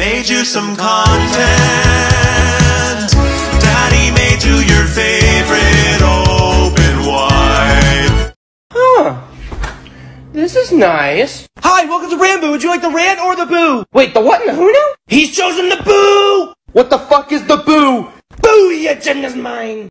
made you some content. Daddy made you your favorite open wide. Huh. This is nice. Hi, welcome to Rambo. Would you like the rant or the boo? Wait, the what and the who now? He's chosen the boo! What the fuck is the boo? Boo, your gym mine!